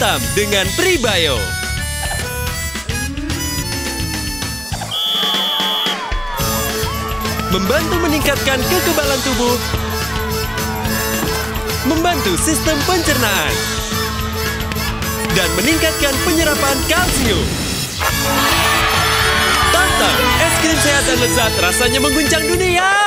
hitam dengan Pribayo. Membantu meningkatkan kekebalan tubuh, membantu sistem pencernaan, dan meningkatkan penyerapan kalsium. Tantang es krim sehat dan lezat rasanya mengguncang dunia.